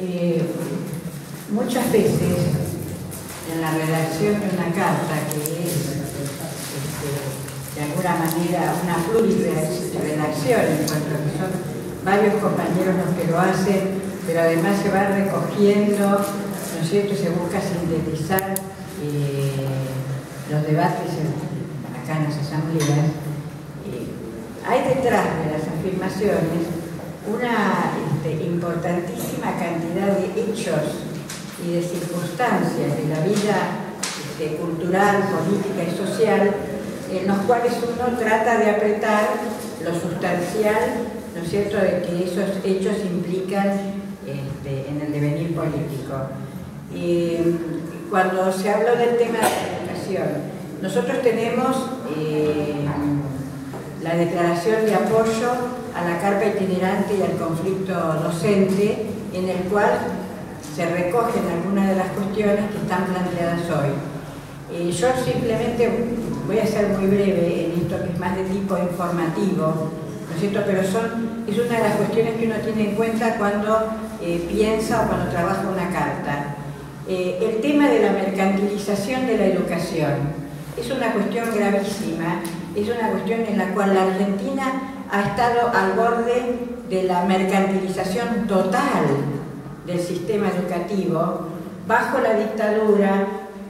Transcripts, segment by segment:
Eh, muchas veces en la redacción de una carta que es este, de alguna manera una pluriredacción en cuanto a que son varios compañeros los que lo hacen, pero además se va recogiendo, ¿no es cierto?, se busca sintetizar eh, los debates acá en las asambleas. Eh, hay detrás de las afirmaciones una este, importantísima cantidad de hechos y de circunstancias de la vida este, cultural, política y social en los cuales uno trata de apretar lo sustancial, ¿no es cierto?, de que esos hechos implican este, en el devenir político. Cuando se habló del tema de la educación, nosotros tenemos eh, la declaración de apoyo a la carpa itinerante y al conflicto docente, en el cual se recogen algunas de las cuestiones que están planteadas hoy. Eh, yo simplemente voy a ser muy breve en esto que es más de tipo informativo, ¿no es? Pero son, es una de las cuestiones que uno tiene en cuenta cuando eh, piensa o cuando trabaja una carta. Eh, el tema de la mercantilización de la educación es una cuestión gravísima, es una cuestión en la cual la Argentina ha estado al borde de la mercantilización total del sistema educativo, bajo la dictadura,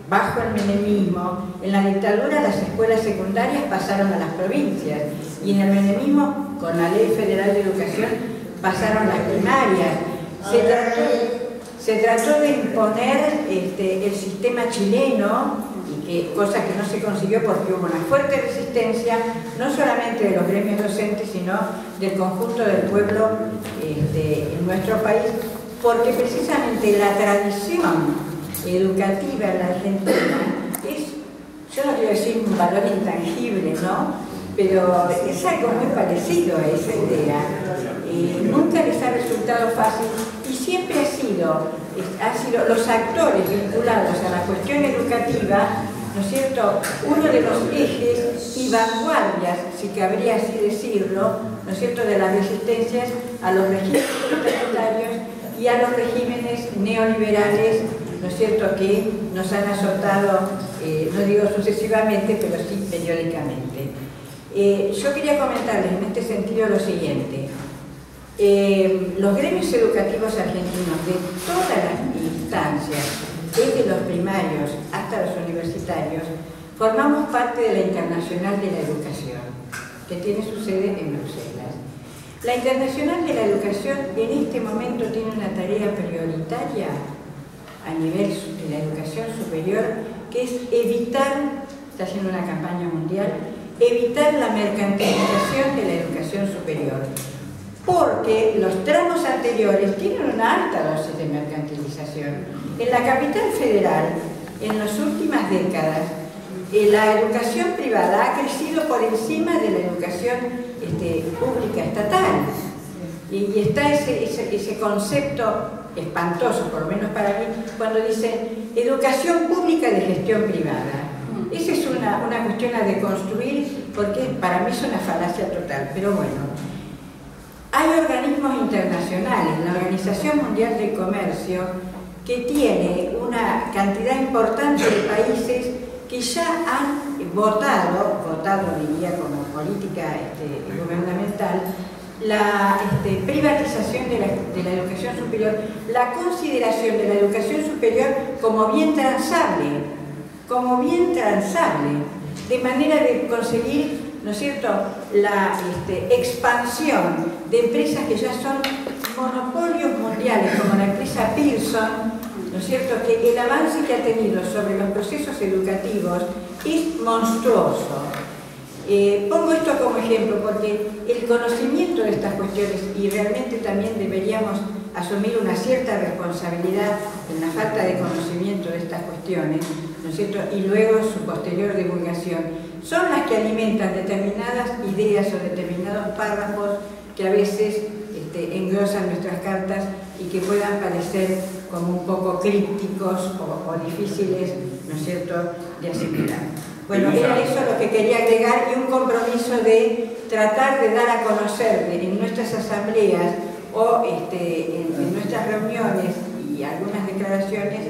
bajo el menemismo. En la dictadura las escuelas secundarias pasaron a las provincias y en el menemismo, con la Ley Federal de Educación, pasaron las primarias. Se trató, de imponer este, el sistema chileno cosa que no se consiguió porque hubo una fuerte resistencia, no solamente de los gremios docentes, sino del conjunto del pueblo este, en nuestro país, porque precisamente la tradición educativa en la Argentina es, yo no quiero decir un valor intangible, ¿no? Pero es algo muy parecido a esa idea. nunca les ha resultado fácil y siempre ha sido, ha sido los actores vinculados a la cuestión educativa ¿no es cierto?, uno de los ejes y vanguardias, si cabría así decirlo, ¿no es cierto?, de las resistencias a los regímenes totalitarios y a los regímenes neoliberales, ¿no es cierto?, que nos han azotado, eh, no digo sucesivamente, pero sí periódicamente. Eh, yo quería comentarles en este sentido lo siguiente. Eh, los gremios educativos argentinos de todas las instancias desde los primarios hasta los universitarios, formamos parte de la Internacional de la Educación, que tiene su sede en Bruselas. La Internacional de la Educación en este momento tiene una tarea prioritaria a nivel de la educación superior, que es evitar, está haciendo una campaña mundial, evitar la mercantilización de la educación superior, porque los tramos anteriores tienen una alta dosis de mercantilización en la capital federal, en las últimas décadas, eh, la educación privada ha crecido por encima de la educación este, pública estatal. Y, está ese, concepto espantoso, por lo menos para mí, cuando dicen educación pública de gestión privada. Esa es una, una cuestión a deconstruir porque para mí es una falacia total, pero bueno. Hay organismos internacionales, la Organización Mundial del Comercio que tiene una cantidad importante de países que ya han votado, votado diría como política este, gubernamental, la este, privatización de la, educación superior, la consideración de la educación superior como bien transable, como bien transable, de manera de conseguir, ¿no es cierto?, la este, expansión de empresas que ya son monopolios mundiales, como la empresa Pearson, ¿no es cierto?, que el avance que ha tenido sobre los procesos educativos es monstruoso. Eh, pongo esto como ejemplo porque el conocimiento de estas cuestiones y realmente también deberíamos asumir una cierta responsabilidad en la falta de conocimiento de estas cuestiones, ¿no es cierto?, y luego su posterior divulgación, son las que alimentan determinadas ideas o determinados párrafos que a veces este, engrosan nuestras cartas y que puedan parecer como un poco crípticos o, difíciles, ¿no es cierto?, de asimilar. Bueno, era eso lo que quería agregar y un compromiso de tratar de dar a conocer en nuestras asambleas o este, en, nuestras reuniones y algunas declaraciones,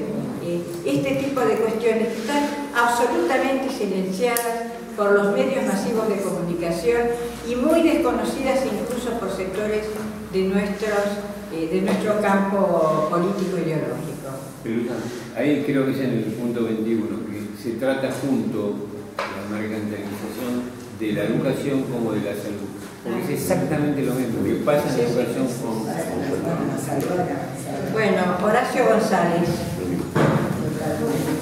este tipo de cuestiones que están absolutamente silenciadas por los medios masivos de comunicación y muy desconocidas incluso por sectores de, nuestros, eh, de nuestro campo político ideológico. ahí creo que es en el punto 21, que se trata junto la mercantilización de la educación como de la salud. Porque es exactamente lo mismo que pasa en la educación con... Bueno, Horacio González. Thank you.